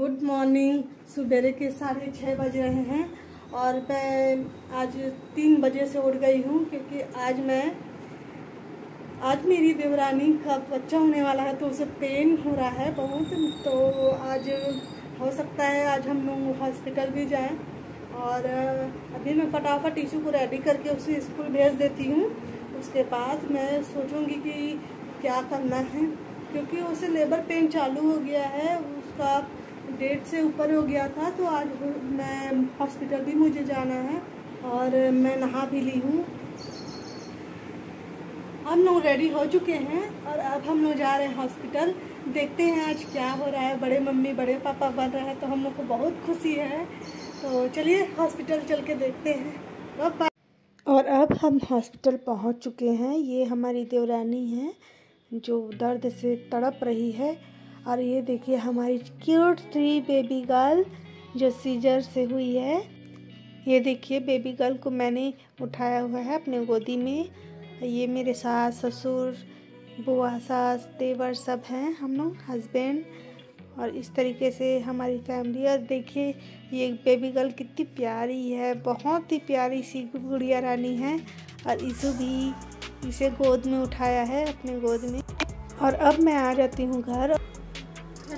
Good morning. सुबेरे के साढ़े छः बज रहे हैं और मैं आज तीन बजे से उठ गई हूँ क्योंकि आज मैं, आज मेरी देवरानी का बच्चा होने वाला है तो उसे पेन हो रहा है बहुत। तो आज हो सकता है आज हम लोग हॉस्पिटल भी जाएँ और अभी मैं फटाफट टिशू को रेडी करके उसे स्कूल भेज देती हूँ। उसके बाद मैं सोचूँगी कि क्या करना है क्योंकि उसे लेबर पेन चालू हो गया है। उसका डेट से ऊपर हो गया था तो आज मैं हॉस्पिटल भी मुझे जाना है और मैं नहा भी ली हूँ। हम लोग रेडी हो चुके हैं और अब हम लोग जा रहे हैं हॉस्पिटल देखते हैं आज क्या हो रहा है। बड़े मम्मी, बड़े पापा बन रहे हैं तो हम लोग को बहुत खुशी है। तो चलिए हॉस्पिटल चल के देखते हैं। अब और अब हम हॉस्पिटल पहुँच चुके हैं। ये हमारी देवरानी है, जो दर्द से तड़प रही है। और ये देखिए, हमारी क्यूट थ्री बेबी गर्ल जो सीजर से हुई है। ये देखिए बेबी गर्ल को मैंने उठाया हुआ है अपने गोदी में। ये मेरे सास, ससुर, बुआ, सास, देवर सब हैं, हम लोग हस्बैंड और इस तरीके से हमारी फैमिली और देखिए, ये बेबी गर्ल कितनी प्यारी है, बहुत ही प्यारी सी गुड़िया रानी है। और इसु भी इसे गोद में उठाया है अपने गोद में। और अब मैं आ जाती हूँ घर।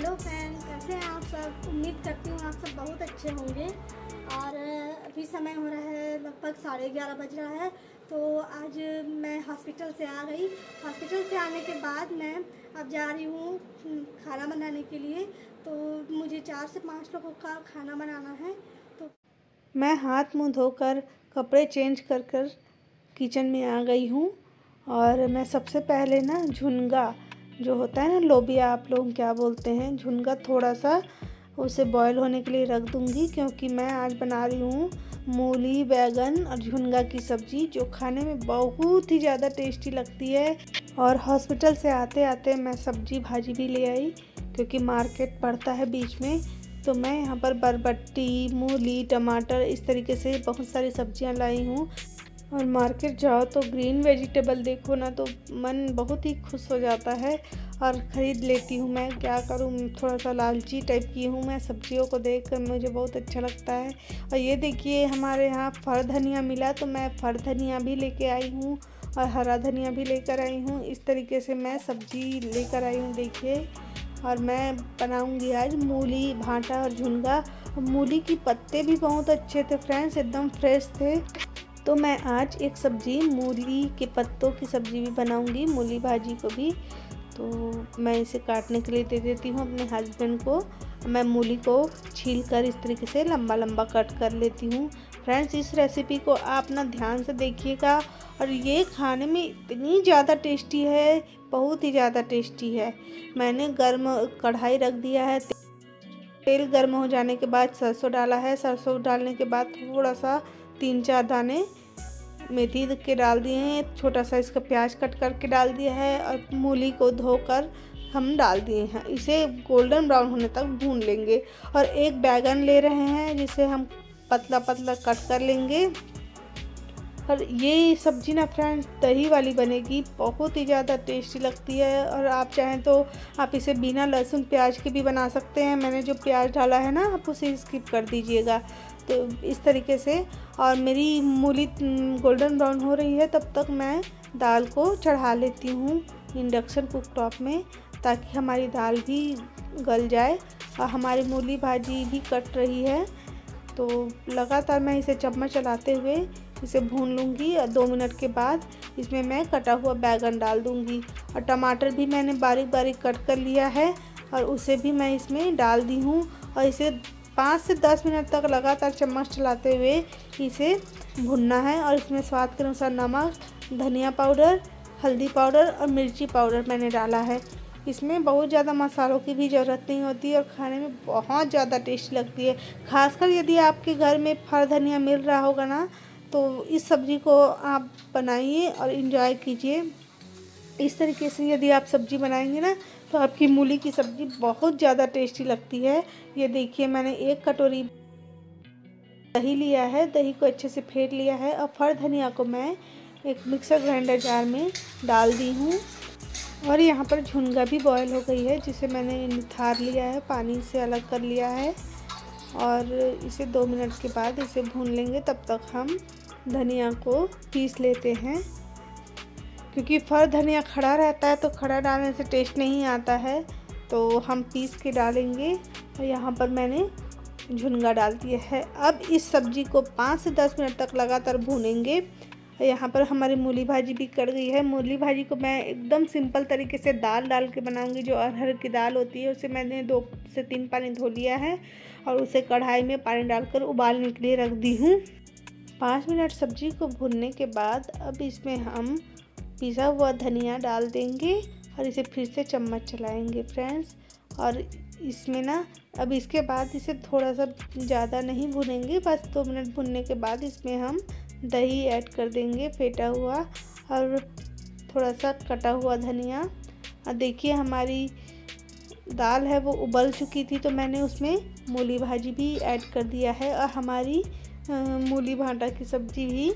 हेलो फ्रेंड कैसे हैं आप सब? उम्मीद करती हूँ आप सब बहुत अच्छे होंगे। और अभी समय हो रहा है लगभग साढ़े ग्यारह बज रहा है तो आज मैं हॉस्पिटल से आ गई। हॉस्पिटल से आने के बाद मैं अब जा रही हूँ खाना बनाने के लिए। तो मुझे चार से पाँच लोगों का खाना बनाना है। तो मैं हाथ मुँह धोकर, कपड़े चेंज कर कर किचन में आ गई हूँ। और मैं सबसे पहले ना झुनगा जो होता है ना लोबिया आप लोग क्या बोलते हैं, झुनगा थोड़ा सा उसे बॉयल होने के लिए रख दूँगी क्योंकि मैं आज बना रही हूँ मूली, बैगन और झुनगा की सब्ज़ी जो खाने में बहुत ही ज़्यादा टेस्टी लगती है। और हॉस्पिटल से आते आते मैं सब्ज़ी भाजी भी ले आई क्योंकि मार्केट पड़ता है बीच में। तो मैं यहाँ पर बरबट्टी, मूली, टमाटर इस तरीके से बहुत सारी सब्ज़ियाँ लाई हूँ। और मार्केट जाओ तो ग्रीन वेजिटेबल देखो ना तो मन बहुत ही खुश हो जाता है। और ख़रीद लेती हूँ मैं, क्या करूँ? थोड़ा सा लालची टाइप की हूँ मैं, सब्जियों को देख कर मुझे बहुत अच्छा लगता है। और ये देखिए, हमारे यहाँ फर धनिया मिला तो मैं फर धनिया भी लेके आई हूँ और हरा धनिया भी लेकर आई हूँ। इस तरीके से मैं सब्ज़ी लेकर आई हूँ, देखिए। और मैं बनाऊँगी आज मूली, भांटा और झुनगा। मूली की पत्ते भी बहुत अच्छे थे फ्रेंड्स, एकदम फ्रेश थे। तो मैं आज एक सब्ज़ी, मूली के पत्तों की सब्ज़ी भी बनाऊँगी, मूली भाजी को भी। तो मैं इसे काटने के लिए दे देती हूँ अपने हस्बैंड को। मैं मूली को छील कर इस तरीके से लंबा लंबा कट कर लेती हूँ। फ्रेंड्स इस रेसिपी को आप ना ध्यान से देखिएगा और ये खाने में इतनी ज़्यादा टेस्टी है, बहुत ही ज़्यादा टेस्टी है। मैंने गर्म कढ़ाई रख दिया है। तेल गर्म हो जाने के बाद सरसों डाला है। सरसों डालने के बाद थोड़ा सा तीन चार दाने मेथी के डाल दिए हैं। छोटा सा इसका प्याज कट करके डाल दिया है और मूली को धोकर हम डाल दिए हैं। इसे गोल्डन ब्राउन होने तक भून लेंगे और एक बैगन ले रहे हैं जिसे हम पतला पतला कट कर लेंगे। और ये सब्ज़ी ना फ्रेंड, दही वाली बनेगी। बहुत ही ज़्यादा टेस्टी लगती है और आप चाहें तो आप इसे बिना लहसुन प्याज के भी बना सकते हैं। मैंने जो प्याज डाला है ना, आप उसे स्किप कर दीजिएगा। इस तरीके से और मेरी मूली गोल्डन ब्राउन हो रही है, तब तक मैं दाल को चढ़ा लेती हूँ इंडक्शन कुक टॉप में ताकि हमारी दाल भी गल जाए और हमारी मूली भाजी भी कट रही है। तो लगातार मैं इसे चम्मच चलाते हुए इसे भून लूँगी और दो मिनट के बाद इसमें मैं कटा हुआ बैगन डाल दूँगी और टमाटर भी मैंने बारीक बारीक कट कर लिया है और उसे भी मैं इसमें डाल दी हूँ और इसे पाँच से दस मिनट तक लगातार चम्मच चलाते हुए इसे भुनना है और इसमें स्वाद के अनुसार नमक, धनिया पाउडर, हल्दी पाउडर और मिर्ची पाउडर मैंने डाला है। इसमें बहुत ज़्यादा मसालों की भी ज़रूरत नहीं होती और खाने में बहुत ज़्यादा टेस्ट लगती है। खासकर यदि आपके घर में फर धनिया मिल रहा होगा ना तो इस सब्ज़ी को आप बनाइए और इन्जॉय कीजिए। इस तरीके से यदि आप सब्ज़ी बनाएँगे ना तो आपकी मूली की सब्ज़ी बहुत ज़्यादा टेस्टी लगती है। ये देखिए, मैंने एक कटोरी दही लिया है, दही को अच्छे से फेंट लिया है। और फर धनिया को मैं एक मिक्सर ग्राइंडर जार में डाल दी हूँ। और यहाँ पर झुनगा भी बॉयल हो गई है, जिसे मैंने निथार लिया है, पानी से अलग कर लिया है। और इसे दो मिनट के बाद इसे भून लेंगे, तब तक हम धनिया को पीस लेते हैं। क्योंकि फर धनिया खड़ा रहता है तो खड़ा डालने से टेस्ट नहीं आता है। तो हम पीस के डालेंगे और यहाँ पर मैंने झुनगा डाल दिया है। अब इस सब्ज़ी को पाँच से दस मिनट तक लगातार भूनेंगे। यहाँ पर हमारी मूली भाजी भी कट गई है। मूली भाजी को मैं एकदम सिंपल तरीके से दाल डाल के बनाऊँगी, जो अरहर की दाल होती है, उसे मैंने दो से तीन पानी धो लिया है और उसे कढ़ाई में पानी डालकर उबालने के लिए रख दी हूँ। पाँच मिनट सब्ज़ी को भूनने के बाद अब इसमें हम पिसा हुआ धनिया डाल देंगे और इसे फिर से चम्मच चलाएँगे फ्रेंड्स। और इसमें ना, अब इसके बाद इसे थोड़ा सा ज़्यादा नहीं भुनेंगे, बस दो मिनट भुनने के बाद इसमें हम दही ऐड कर देंगे फेटा हुआ और थोड़ा सा कटा हुआ धनिया। और देखिए हमारी दाल है, वो उबल चुकी थी तो मैंने उसमें मूली भाजी भी ऐड कर दिया है। और हमारी मूली भाटा की सब्ज़ी भी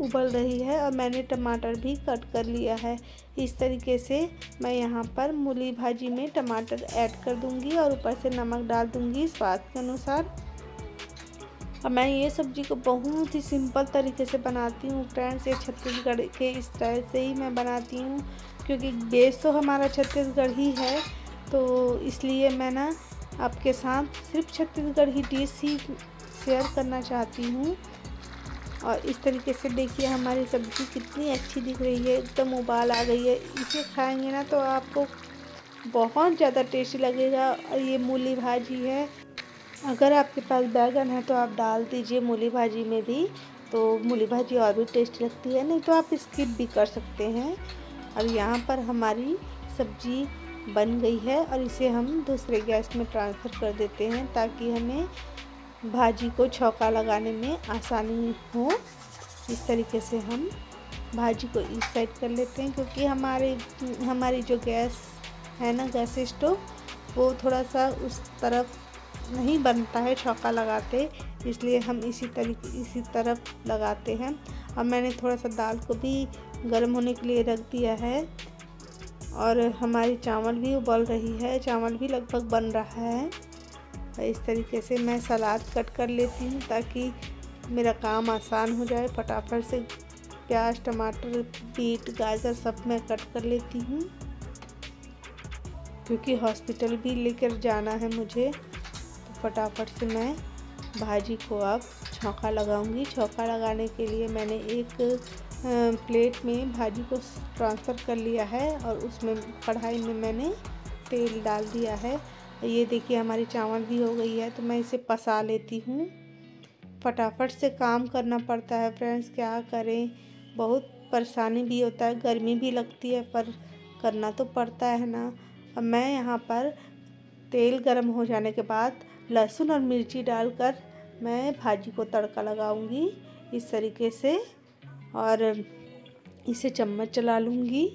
उबल रही है और मैंने टमाटर भी कट कर लिया है। इस तरीके से मैं यहाँ पर मूली भाजी में टमाटर ऐड कर दूँगी और ऊपर से नमक डाल दूँगी स्वाद के अनुसार। और मैं ये सब्ज़ी को बहुत ही सिंपल तरीके से बनाती हूँ। फ्रेंड्स, ये छत्तीसगढ़ के तरह से ही मैं बनाती हूँ, क्योंकि बेस तो हमारा छत्तीसगढ़ ही है। तो इसलिए मैं ना आपके साथ सिर्फ़ छत्तीसगढ़ ही डिश ही शेयर करना चाहती हूँ। और इस तरीके से देखिए हमारी सब्ज़ी कितनी अच्छी दिख रही है, एकदम उबाल आ गई है। इसे खाएँगे ना तो आपको बहुत ज़्यादा टेस्टी लगेगा। और ये मूली भाजी है। अगर आपके पास बैगन है तो आप डाल दीजिए मूली भाजी में भी तो मूली भाजी और भी टेस्टी लगती है। नहीं तो आप स्किप भी कर सकते हैं। और यहाँ पर हमारी सब्ज़ी बन गई है और इसे हम दूसरे गैस में ट्रांसफ़र कर देते हैं ताकि हमें भाजी को छौका लगाने में आसानी हो। इस तरीके से हम भाजी को इस साइड कर लेते हैं, क्योंकि हमारे, हमारी जो गैस है ना, गैस स्टोव, वो थोड़ा सा उस तरफ़ नहीं बनता है छौका लगाते, इसलिए हम इसी तरीके, इसी तरफ़ लगाते हैं। अब मैंने थोड़ा सा दाल को भी गर्म होने के लिए रख दिया है, और हमारी चावल भी उबल रही है, चावल भी लगभग बन रहा है। इस तरीके से मैं सलाद कट कर लेती हूँ ताकि मेरा काम आसान हो जाए। फटाफट से प्याज, टमाटर, बीट, गाजर सब मैं कट कर लेती हूँ। क्योंकि हॉस्पिटल भी लेकर जाना है मुझे तो फटाफट से मैं भाजी को अब छौका लगाऊँगी। छौका लगाने के लिए मैंने एक प्लेट में भाजी को ट्रांसफ़र कर लिया है और उसमें कढ़ाई में मैंने तेल डाल दिया है। ये देखिए हमारी चावल भी हो गई है तो मैं इसे पसा लेती हूँ। फटाफट से काम करना पड़ता है फ्रेंड्स, क्या करें? बहुत परेशानी भी होता है, गर्मी भी लगती है, पर करना तो पड़ता है ना। अब मैं यहाँ पर तेल गर्म हो जाने के बाद लहसुन और मिर्ची डालकर मैं भाजी को तड़का लगाऊँगी इस तरीके से, और इसे चम्मच चला लूँगी।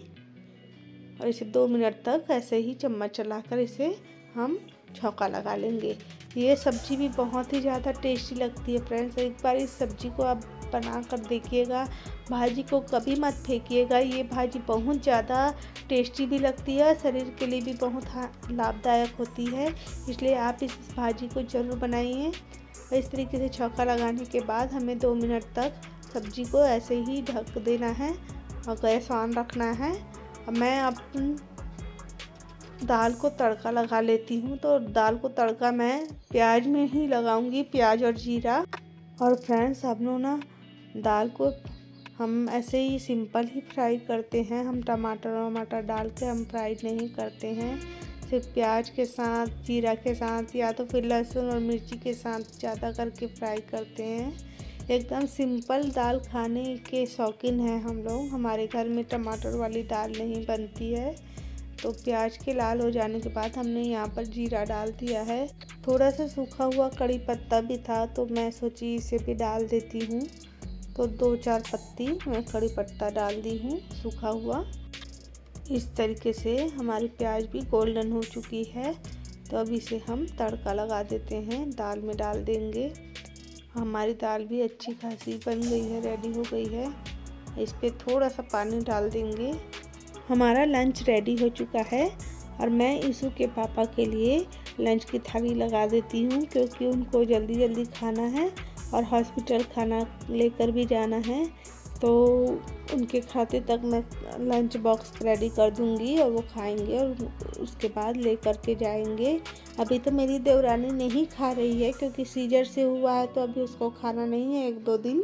और इसे दो मिनट तक ऐसे ही चम्मच चलाकर इसे हम छौका लगा लेंगे। ये सब्ज़ी भी बहुत ही ज़्यादा टेस्टी लगती है फ्रेंड्स एक बार इस सब्ज़ी को आप बना कर देखिएगा। भाजी को कभी मत फेंकिएगा। ये भाजी बहुत ज़्यादा टेस्टी भी लगती है शरीर के लिए भी बहुत लाभदायक होती है। इसलिए आप इस भाजी को ज़रूर बनाइए। इस तरीके से छौका लगाने के बाद हमें दो मिनट तक सब्ज़ी को ऐसे ही ढक देना है और गैस ऑन रखना है। मैं अपन दाल को तड़का लगा लेती हूँ। तो दाल को तड़का मैं प्याज में ही लगाऊँगी, प्याज और जीरा। और फ्रेंड्स हम लोग ना दाल को हम ऐसे ही सिंपल ही फ्राई करते हैं। हम टमाटर वमाटर डाल के हम फ्राई नहीं करते हैं। सिर्फ़ प्याज के साथ, जीरा के साथ या तो फिर लहसुन और मिर्ची के साथ ज़्यादा करके फ्राई करते हैं। एकदम सिंपल दाल खाने के शौकीन हैं हम लोग। हमारे घर में टमाटर वाली दाल नहीं बनती है। तो प्याज के लाल हो जाने के बाद हमने यहाँ पर जीरा डाल दिया है। थोड़ा सा सूखा हुआ कड़ी पत्ता भी था तो मैं सोची इसे भी डाल देती हूँ। तो दो चार पत्ती मैं कड़ी पत्ता डाल दी हूँ, सूखा हुआ। इस तरीके से हमारी प्याज भी गोल्डन हो चुकी है। तो अब इसे हम तड़का लगा देते हैं, दाल में डाल देंगे। हमारी दाल भी अच्छी खासी बन गई है, रेडी हो गई है। इस पर थोड़ा सा पानी डाल देंगे। हमारा लंच रेडी हो चुका है और मैं ईशु के पापा के लिए लंच की थाली लगा देती हूँ क्योंकि उनको जल्दी जल्दी खाना है और हॉस्पिटल खाना लेकर भी जाना है। तो उनके खाते तक मैं लंच बॉक्स रेडी कर दूँगी और वो खाएँगे और उसके बाद ले कर के जाएँगे। अभी तो मेरी देवरानी नहीं खा रही है क्योंकि सीजर से हुआ है तो अभी उसको खाना नहीं है एक दो दिन।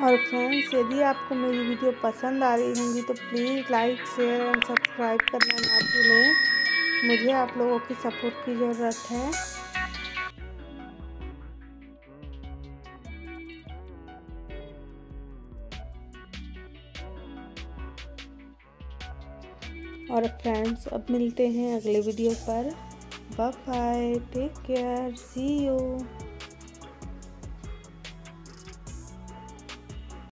और फ्रेंड्स, यदि आपको मेरी वीडियो पसंद आ रही होंगी तो please like, share and subscribe करना ना भूलें। मुझे आप लोगों की सपोर्ट की ज़रूरत है। और फ्रेंड्स, अब मिलते हैं अगले वीडियो पर। Bye take care, see you.